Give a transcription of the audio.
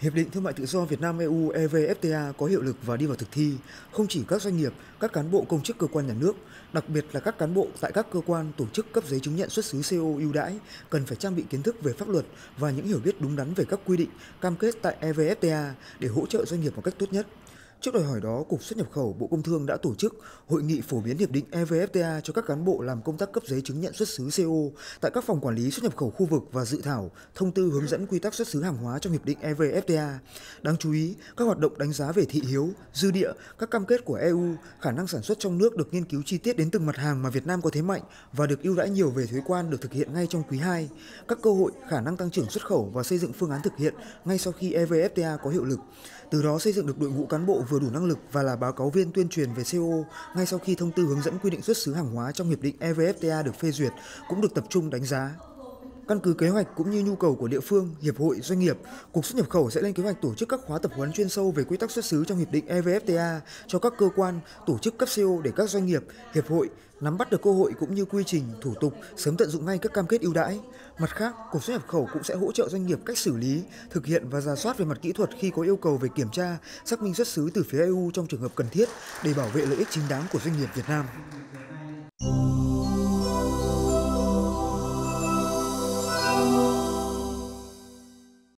Hiệp định Thương mại Tự do Việt Nam EU EVFTA có hiệu lực và đi vào thực thi, không chỉ các doanh nghiệp, các cán bộ công chức cơ quan nhà nước, đặc biệt là các cán bộ tại các cơ quan tổ chức cấp giấy chứng nhận xuất xứ CO ưu đãi cần phải trang bị kiến thức về pháp luật và những hiểu biết đúng đắn về các quy định, cam kết tại EVFTA để hỗ trợ doanh nghiệp một cách tốt nhất. Trước đòi hỏi đó, Cục xuất nhập khẩu Bộ Công Thương đã tổ chức hội nghị phổ biến hiệp định EVFTA cho các cán bộ làm công tác cấp giấy chứng nhận xuất xứ CO tại các phòng quản lý xuất nhập khẩu khu vực và dự thảo thông tư hướng dẫn quy tắc xuất xứ hàng hóa trong hiệp định EVFTA. Đáng chú ý, các hoạt động đánh giá về thị hiếu, dư địa, các cam kết của EU, khả năng sản xuất trong nước được nghiên cứu chi tiết đến từng mặt hàng mà Việt Nam có thế mạnh và được ưu đãi nhiều về thuế quan được thực hiện ngay trong quý 2. Các cơ hội, khả năng tăng trưởng xuất khẩu và xây dựng phương án thực hiện ngay sau khi EVFTA có hiệu lực. Từ đó xây dựng được đội ngũ cán bộ vừa đủ năng lực và là báo cáo viên tuyên truyền về CO ngay sau khi thông tư hướng dẫn quy định xuất xứ hàng hóa trong hiệp định EVFTA được phê duyệt, cũng được tập trung đánh giá. Căn cứ kế hoạch cũng như nhu cầu của địa phương, hiệp hội, doanh nghiệp, Cục xuất nhập khẩu sẽ lên kế hoạch tổ chức các khóa tập huấn chuyên sâu về quy tắc xuất xứ trong hiệp định EVFTA cho các cơ quan, tổ chức cấp CO để các doanh nghiệp, hiệp hội nắm bắt được cơ hội cũng như quy trình, thủ tục, sớm tận dụng ngay các cam kết ưu đãi. Mặt khác, Cục xuất nhập khẩu cũng sẽ hỗ trợ doanh nghiệp cách xử lý, thực hiện và giả soát về mặt kỹ thuật khi có yêu cầu về kiểm tra, xác minh xuất xứ từ phía EU trong trường hợp cần thiết để bảo vệ lợi ích chính đáng của doanh nghiệp Việt Nam.